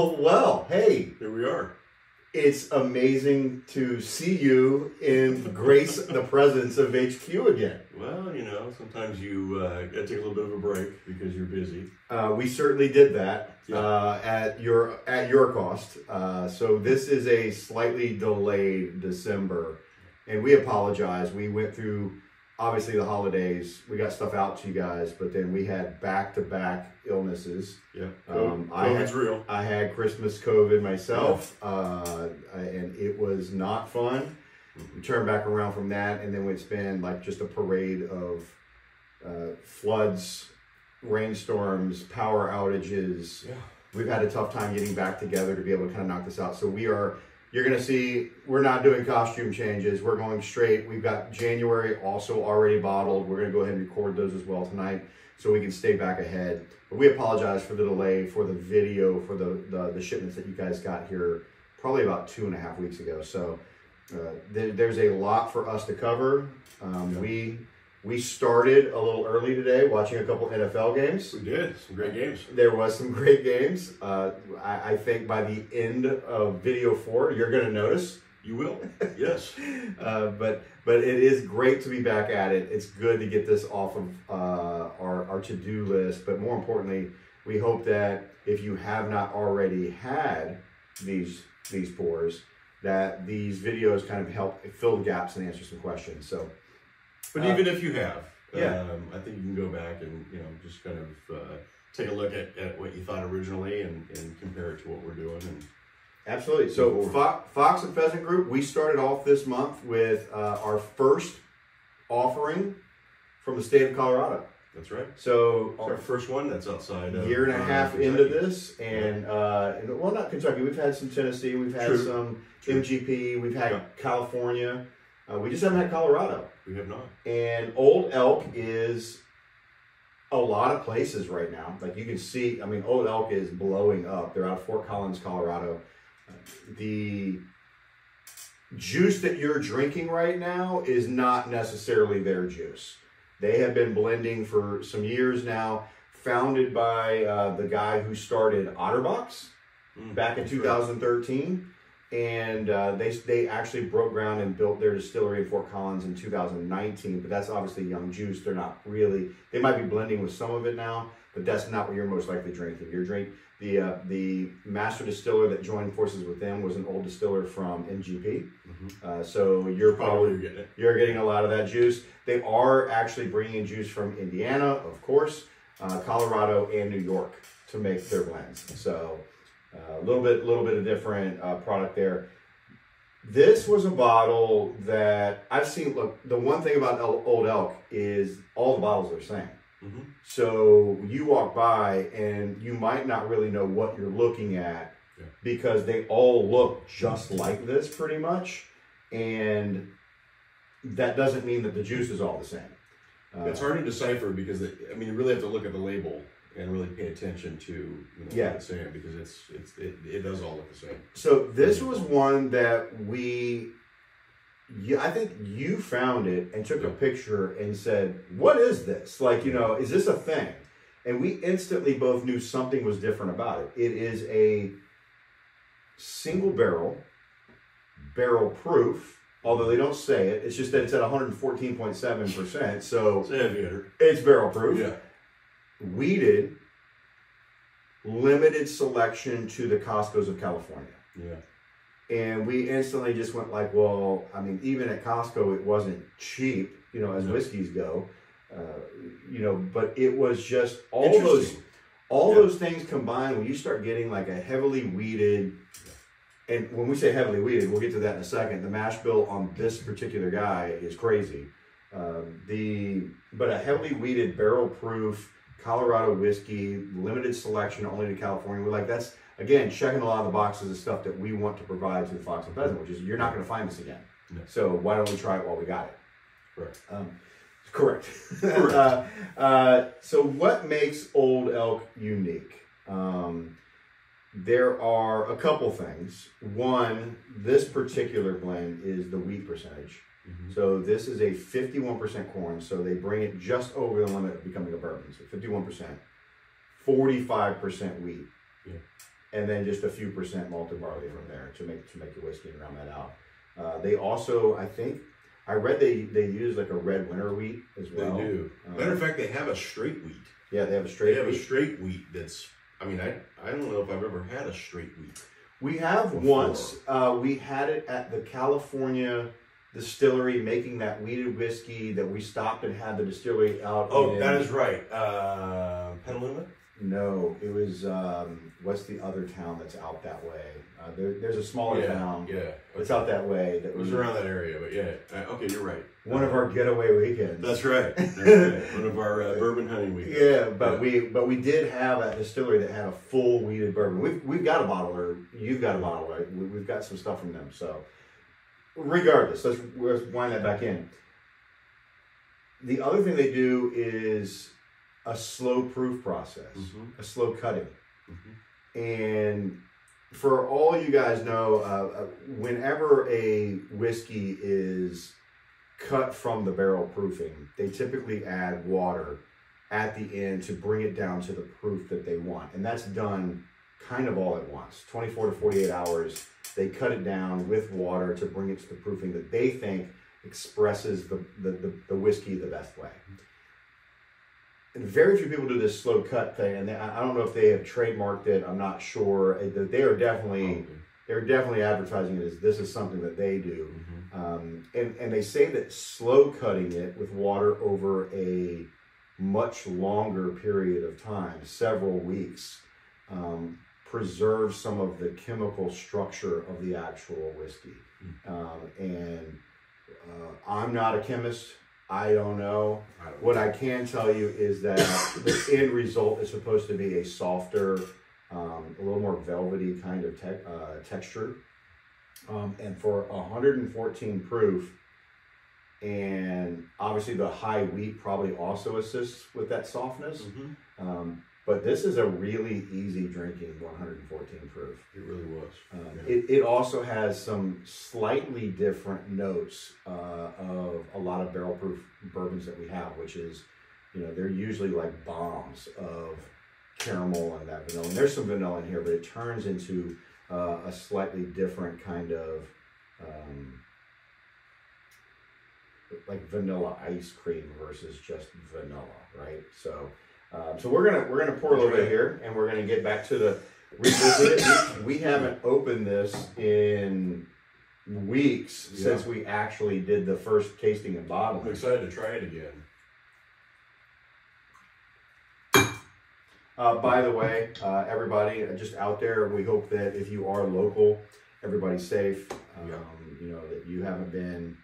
Oh, well, hey, Here we are. it's amazing to see you in grace the presence of HQ again. Well, you know, sometimes you uh, take a little bit of a break because you're busy. Uh, we certainly did that Yeah. uh, at your at your cost. Uh, so this is a slightly delayed December, and we apologize. We went through obviously the holidays. We got stuff out to you guys, but then we had back to back illnesses. Yeah. Um, I COVID's real. I had Christmas COVID myself, uh, and it was not fun. We turned back around from that, and then it's been like just a parade of uh, floods, rainstorms, power outages. Yeah. We've had a tough time getting back together to be able to kind of knock this out. So we are. You're going to see we're not doing costume changes. We're going straight. We've got January also already bottled. We're going to go ahead and record those as well tonight so we can stay back ahead. But we apologize for the delay for the video for the, the, the shipments that you guys got here probably about two and a half weeks ago. So uh, there, there's a lot for us to cover. Um, Yeah. We we started a little early today watching a couple NFL games. We did. Some great games. There was some great games. Uh, I, I think by the end of video four, you're going to notice. You will. Yes. Uh, but but it is great to be back at it. It's good to get this off of uh, our, our to do list. But more importantly, we hope that if you have not already had these these pours, that these videos kind of help fill the gaps and answer some questions. So But Uh, even if you have, yeah. um, I think you can go back and you know just kind of uh, take a look at, at what you thought originally and, and compare it to what we're doing. And Absolutely. So Fo- Fox and Pheasant Group, we started off this month with uh, our first offering from the state of Colorado. that's right. So It's our first one that's outside. a year and a uh, half Kentucky. into this, and uh, and- well, not Kentucky. We've had some Tennessee. We've had True. some True. MGP. We've had Yeah. California. Uh, we just haven't had Colorado. We have not. And Old Elk is a lot of places right now. Like you can see, I mean, Old Elk is blowing up. They're out of Fort Collins, Colorado. The juice that you're drinking right now is not necessarily their juice. They have been blending for some years now, founded by uh, the guy who started Otterbox Mm, back in that's right. 2013, and uh, they they actually broke ground and built their distillery in Fort Collins in 2019. But that's obviously young juice. They're not really. They might be blending with some of it now, but that's not what you're most likely drinking. You're drink the uh, the master distiller that joined forces with them was an old distiller from MGP. Mhm. Uh, so you're Probably probably you're getting you're getting a lot of that juice. They are actually bringing juice from Indiana, of course, uh, Colorado, and New York to make their blends. So a little bit, little bit of different uh, product there. This was a bottle that I've seen. Look, the one thing about Old Elk is all the bottles are the same. Mhm. So you walk by and you might not really know what you're looking at Yeah. because they all look just like this pretty much. And that doesn't mean that the juice is all the same. Uh, It's hard to decipher because I mean you really have to look at the label and really pay attention to you know, Yeah. what it's saying because it's it's it, it does all look the same. So this was one that we, yeah, I think you found it and took a picture and said, "What is this? Like, you know, is this a thing?" And we instantly both knew something was different about it. It is a single barrel, barrel proof. Although they don't say it, it's just that it's at 114.7 percent, so It's a heavy hitter. it's barrel proof. Yeah. Wheated, limited selection to the Costco's of California. Yeah. And we instantly just went like, well, I mean, even at Costco, it wasn't cheap, you know, as No. whiskeys go, uh, you know, but it was just all those, all Yeah. those things combined. When you start getting like a heavily wheated, and when we say heavily wheated, we'll get to that in a second. The mash bill on this particular guy is crazy. Um, the but a heavily wheated barrel proof Colorado whiskey, limited selection only to California. We're like that's again checking a lot of the boxes of stuff that we want to provide to the Fox and Pheasant, which is you're not going to find this again. No. So why don't we try it while we got it? Correct. Um, correct. Correct. uh, uh, so what makes Old Elk unique? Um, there are a couple things. One, this particular blend is the wheat percentage. Mhm. So this is a 51% corn, so they bring it just over the limit of becoming a bourbon. So 51%, 45% wheat. Yeah. and then just a few percent malted barley from there to make to make your whiskey and round that out. Uh, they also, I think, I read they they use like a red winter wheat as well. They do. Um, Matter of fact, they have a straight wheat. Yeah, they have a straight. They have a wheat. straight wheat that's. I mean, I I don't know if I've ever had a straight wheat. We have Before. once. Uh, we had it at the California distillery making that wheated whiskey that we stopped and had the distillery out. Oh, in- that is right. Uh, Petaluma. No, it was. Um, what's the other town that's out that way? Uh, there, there's a smaller yeah, town yeah. that's out that way. That It was we- around that area, but yeah. Uh, okay, you're right. One of our getaway weekends. That's right. That's right. One of our uh, bourbon hunting weekends. Yeah, but Yeah. we but we did have a distillery that had a full wheated bourbon. We've we've got a bottler. You've got a bottler. We, we've got some stuff from them. So, regardless, let's let's wind that back in. The other thing they do is a slow proof process, Mhm. a slow cutting, Mhm. and for all you guys know, uh, uh, whenever a whiskey is cut from the barrel proofing, they typically add water at the end to bring it down to the proof that they want. And that's done kind of all at once 24 to 48 hours. They cut it down with water to bring it to the proofing that they think expresses the, the, the, the whiskey the best way. And very few people do this slow cut thing, and they, I don't know if they have trademarked it. I'm not sure. They are definitely they're definitely advertising it as this is something that they do. Mhm. Um, and, and they say that slow cutting it with water over a much longer period of time, several weeks, um, preserves some of the chemical structure of the actual whiskey. Um, and uh, I'm not a chemist. I don't know. I don't What I can tell you is that the end result is supposed to be a softer, um, a little more velvety kind of te- uh, texture. Um, and for 114 proof, and obviously the high wheat probably also assists with that softness. Mhm. Um, but this is a really easy drinking 114 proof. It really was. Um, Yeah. it, it also has some slightly different notes uh, of a lot of barrel proof bourbons that we have, which is, you know, they're usually like bombs of caramel and that vanilla. And there's some vanilla in here, but it turns into uh, a slightly different kind of um, like vanilla ice cream versus just vanilla, right? So, um, so we're gonna we're gonna pour a little bit here, and we're gonna get back to the revisit it. We, we haven't opened this in weeks Yeah. since we actually did the first tasting and bottling. I'm excited to try it again. Uh, by the way, uh, everybody uh, just out there, we hope that if you are local, everybody's safe. Um, Yeah. You know that you haven't been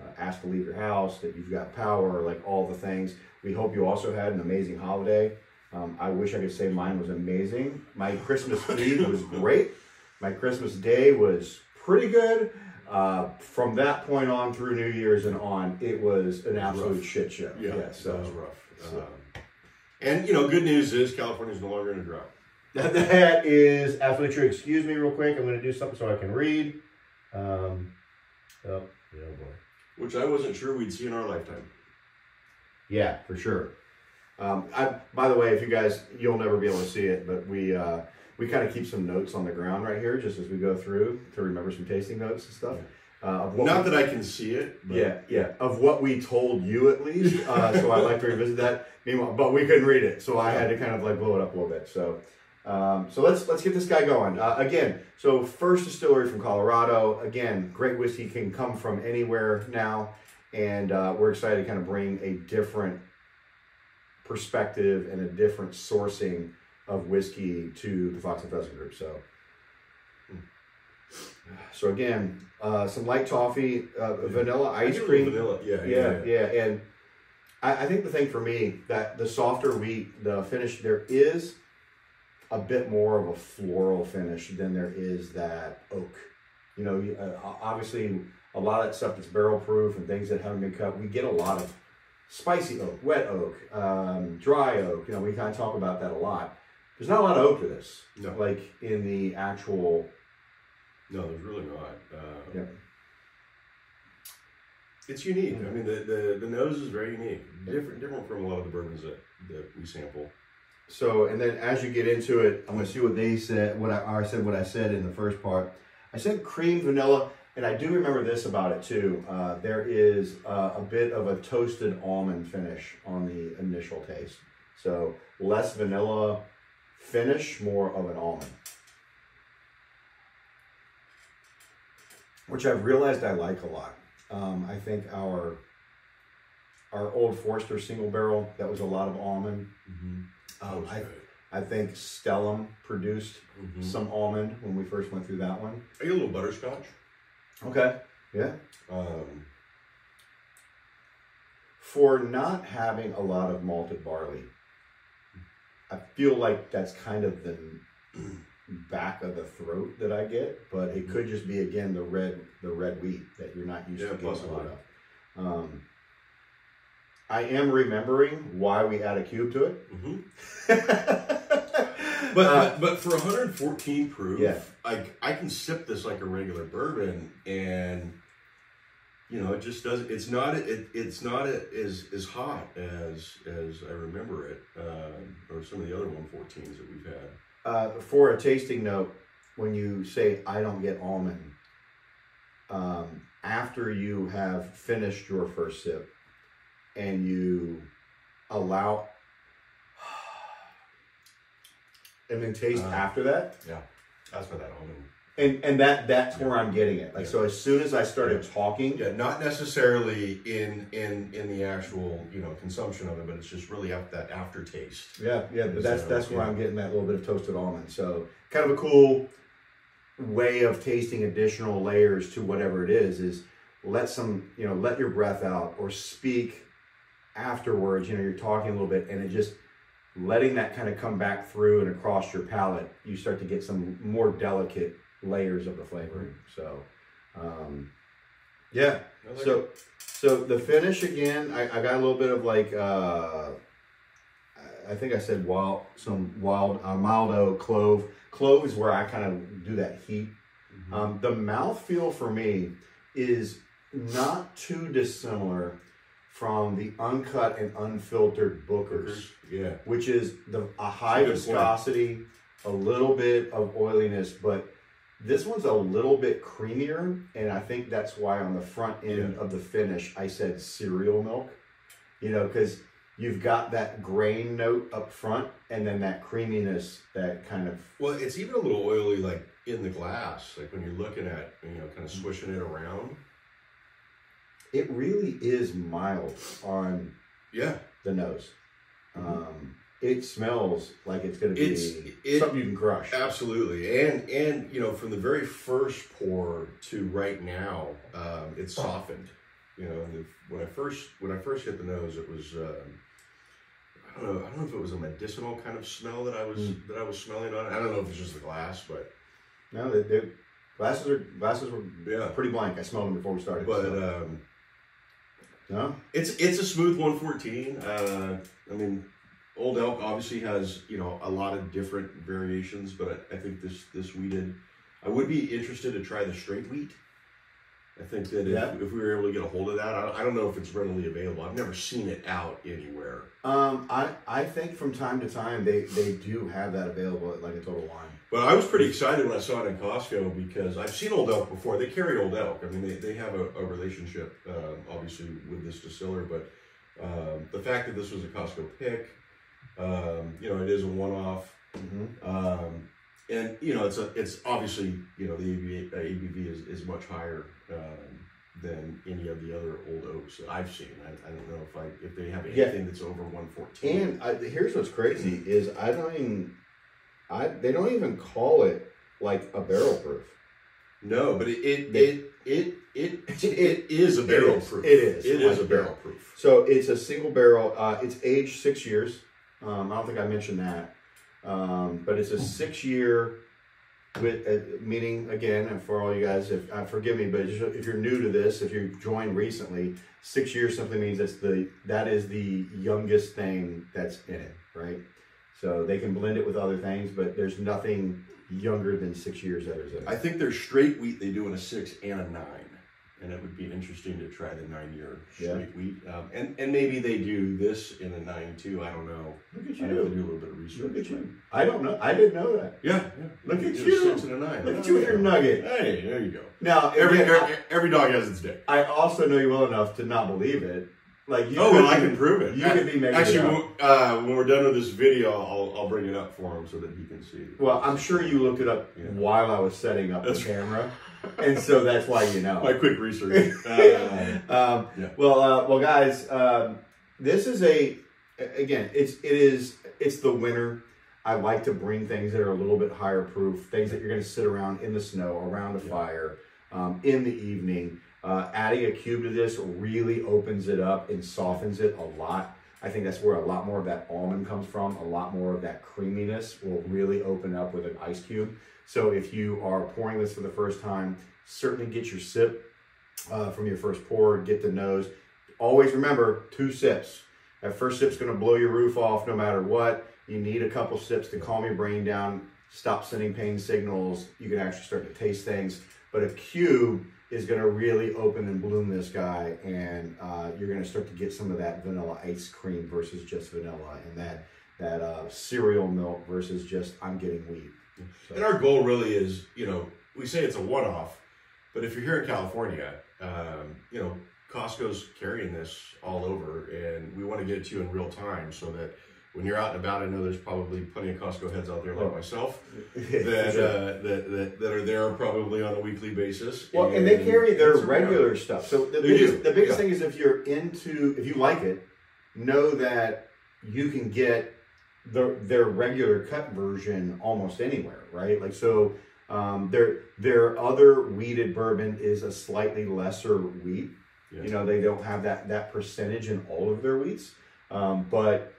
uh, asked to leave your house, that you've got power, like all the things. We hope you also had an amazing holiday. Um, I wish I could say mine was amazing. My Christmas Eve was great. My Christmas Day was pretty good. Uh, from that point on through New Year's and on, it was an absolute rough. shit show. Yeah, so that was rough. so- Um, and you know, good news is California's no longer in a drought. That, that is absolutely true. Excuse me, real quick. I'm going to do something so I can read. Um, oh, yeah, boy. Which I wasn't sure we'd see in our lifetime. Yeah, for sure. Um, I, by the way, if you guys, you'll never be able to see it, but we uh, we kind of keep some notes on the ground right here, just as we go through to remember some tasting notes and stuff. Uh, of what Not we- that I can see it. But yeah, yeah, of what we told you at least. Uh, so I'd like to revisit that. Meanwhile, but we couldn't read it, so I had to kind of like blow it up a little bit. So, um, so let's let's get this guy going. Uh, again, so first distillery from Colorado. Again, great whiskey can come from anywhere now, and uh, we're excited to kind of bring a different perspective and a different sourcing of whiskey to the Fox and Pheasant Group. So. So again, uh, some light toffee, uh, vanilla ice cream. vanilla. Yeah, Yeah, yeah, and I, I think the thing for me that the softer wheat, the finish there is a bit more of a floral finish than there is that oak. You know, uh, obviously a lot of that stuff that's barrel proof and things that haven't been cut, we get a lot of spicy oak, wet oak, um, dry oak. You know, we kind of talk about that a lot. There's not a lot of oak to this, No, like in the actual. no, there's really not. Uh, Yeah. It's unique. Mm. I mean, the, the the nose is very unique. Different different from a lot of the bourbons that, that we sample. So and then as you get into it, I'm gonna see what they said. What I, I said, what I said in the first part. I said cream vanilla, and I do remember this about it too. Uh, there is uh, a bit of a toasted almond finish on the initial taste. So less vanilla finish, more of an almond. Which I've realized I like a lot. Um, I think our our Old Forester single barrel that was a lot of almond. Mm-hmm. Um, I, I think Stellum produced Mhm. some almond when we first went through that one. I get a little butterscotch. Okay. Yeah. Um, For not having a lot of malted barley, I feel like that's kind of the back of the throat that I get, but it could just be again the red the red wheat that you're not used Yeah, to getting a lot possibly. of. Um, I am remembering why we add a cube to it. mhm. But, Uh, but but for 114 proof, Yeah. like I can sip this like a regular bourbon, and you know it just doesn't. It's not it, it's not as as hot as as I remember it, um, or some of the other 114s that we've had. Uh, for a tasting note, when you say I don't get almond, um, after you have finished your first sip and you allow and then taste Uh. after that Yeah, That's for that almond. and and that that's where i'm getting it like so as soon as i started talking Yeah, not necessarily in in in the actual you know consumption of it, but it's just really up that aftertaste. Yeah, yeah, but that's So, that's where yeah. I'm getting that little bit of toasted almond. So kind of a cool way of tasting additional layers to whatever it is. Is let some you know let your breath out or speak afterwards. You know, you're talking a little bit, and it just letting that kind of come back through and across your palate. You start to get some more delicate layers of the flavoring. So, um, yeah. Like So, so the finish again, I, I got a little bit of like, uh, I think I said wild, some wild, uh, mild oak, clove. Clove is where I kind of do that heat. Mhm. Um, the mouthfeel for me is not too dissimilar from the uncut and unfiltered Booker's, yeah. which is the a high a good point. viscosity, a little bit of oiliness, but this one's a little bit creamier, and I think that's why on the front end Yeah. of the finish I said cereal milk. You know, because you've got that grain note up front, and then that creaminess, that kind of Well, it's even a little oily, like in the glass, like when you're looking at you know kind of swishing it around. It really is mild on Yeah, the nose. Mhm. Um, it smells like it's going to be It's- it- something you can crush. absolutely. And and you know from the very first pour to right now, um, it's softened. You know, the, when I first when I first hit the nose, it was. Um, I don't know. I don't know if it was a medicinal kind of smell that I was Mm. that I was smelling on. I don't know if it's just the glass, but No, the, the glasses are glasses were yeah. pretty blank. I smelled them before we started. But so. um, no, It's it's a smooth 114. Uh, I mean, Old Elk obviously has you know a lot of different variations, but I, I think this this wheated. I would be interested to try the straight wheat. I think that if, Yeah. if we were able to get a hold of that, I, I don't know if it's readily available. I've never seen it out anywhere. um, I I think from time to time they they do have that available at like a Total Wine. But I was pretty excited when I saw it in Costco because I've seen Old Elk before. They carry Old Elk. I mean, they, they have a, a relationship, um, obviously, with this distiller. But um, the fact that this was a Costco pick, um, you know, it is a one-off. Mm-hmm. Um, and you know, it's a, it's obviously, you know, the ABV, uh, ABV is, is much higher um, than any of the other Old Elks that I've seen. I, I don't know if I if they have Yeah. anything that's over one fourteen. And I, here's what's crazy is I don't even I they don't even call it like a barrel proof. no, but it it They- it it it, it is a barrel proof. It is. It is a barrel proof. So it's a single barrel. Uh, it's aged six years. Um, I don't think I mentioned that, um, but it's a six year. With uh, meaning again, and for all you guys, if uh, forgive me, but if you're new to this, if you joined recently, six years simply means it's the that is the youngest thing that's in it, right? So they can blend it with other things, but there's nothing younger than six years that is in it. I think their straight wheat they do in a six and a nine. And it would be interesting to try the nine year Yeah. straight wheat. Um, and and maybe they do this in a nine too. I don't know. Look at you. I have to do a little bit of research. Look at you. I don't know. I didn't know that. Yeah, yeah. Look at you. Six and a nine. Look at you with your nugget. Hey, there you go. Now, Every every, every dog has its day. I, also know you well enough to not believe it. Like you oh, well, I can prove it. You could be making Actually, when, uh, when we're done with this video, I'll, I'll bring it up for him so that he can see. Well, I'm sure you looked it up Yeah. while I was setting up That's the camera, and so that's why you know. My quick research. Uh, um, Yeah. Well, uh, well, guys, um, this is a again. It's it is it's the winter. I like to bring things that are a little bit higher proof, things that you're going to sit around in the snow, around a Yeah. fire, um, in the evening. Uh, adding a cube to this really opens it up and softens it a lot. I think that's where a lot more of that almond comes from. A lot more of that creaminess will really open up with an ice cube. So if you are pouring this for the first time, certainly get your sip uh, from your first pour, get the nose. Always remember two sips. That first sip's going to blow your roof off no matter what. You need a couple sips to calm your brain down, stop sending pain signals. You can actually start to taste things. But a cube is going to really open and bloom this guy, and uh, you're going to start to get some of that vanilla ice cream versus just vanilla, and that that uh, cereal milk versus just I'm getting wheat. And our goal really is, you know, we say it's a one-off, but if you're here in California, um, you know, Costco's carrying this all over, and we want to get it to you in real time so that when you're out and about, I know there's probably plenty of Costco heads out there like Oh. myself that, sure. uh, that, that that are there probably on a weekly basis. Well, and they carry their it's around. regular stuff. So the They biggest, do, the biggest yeah. thing is if you're into, if you like it, know that you can get the their regular cut version almost anywhere, right? Like so, um, their their other wheated bourbon is a slightly lesser wheat. Yeah. You know, they don't have that that percentage in all of their wheats, um, but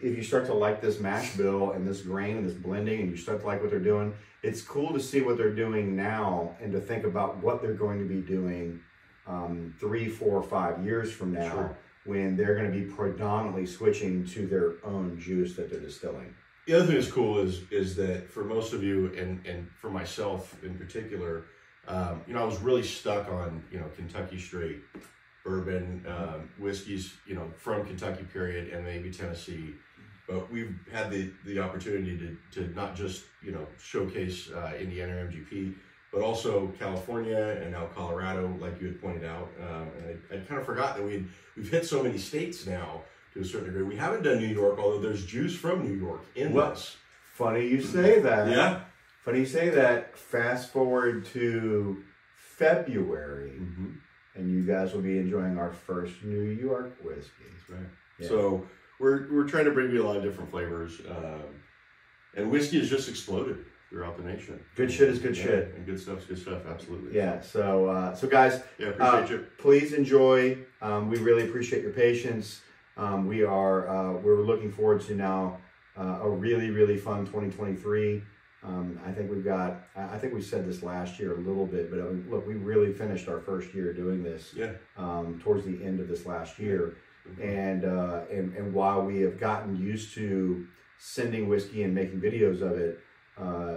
if you start to like this mash bill and this grain and this blending and you start to like what they're doing, it's cool to see what they're doing now and to think about what they're going to be doing um, three, four, five years from now Sure. When they're going to be predominantly switching to their own juice that they're distilling. The other thing that's cool is is that for most of you and and for myself in particular, um, you know, I was really stuck on you know Kentucky straight bourbon um, whiskeys, you know, from Kentucky period and maybe Tennessee. But we've had the the opportunity to to not just you know showcase uh, Indiana MGP, but also California and now Colorado, like you had pointed out. Um, and I, I kind of forgot that we we've hit so many states now to a certain degree. We haven't done New York, although there's juice from New York in Well, this. Funny you say that. Yeah. Funny you say that. Fast forward to February, Mm-hmm. and you guys will be enjoying our first New York whiskey. That's right. Yeah. So we're we're trying to bring you a lot of different flavors, um, and whiskey has just exploded throughout the nation. Good shit is good Yeah, shit. and good stuff's good stuff. Absolutely. Yeah. So, uh, so guys, Yeah. Uh, Appreciate you. please enjoy. Um, we really appreciate your patience. Um, we are uh, we're looking forward to now uh, a really really fun 2023. Um, I think we've got. I think we said this last year a little bit, but I mean, look, we really finished our first year doing this Yeah. um, towards the end of this last year, Mhm. and uh, and and while we have gotten used to sending whiskey and making videos of it, uh,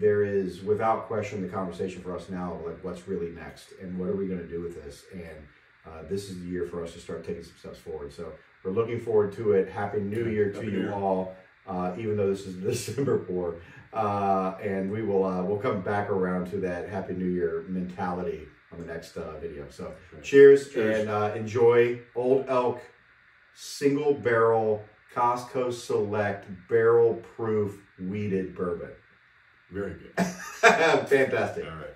there is without question the conversation for us now like what's really next and what are we going to do with this and uh, this is the year for us to start taking some steps forward. So we're looking forward to it. Happy New Year to New you Year. all. Uh, even though this is December pour, uh, and we will uh, we'll come back around to that Happy New Year mentality on the next uh, video. So Right. cheers, Cheers. and uh, enjoy Old Elk single barrel Costco Select barrel proof wheated bourbon. Very good. Fantastic. All right.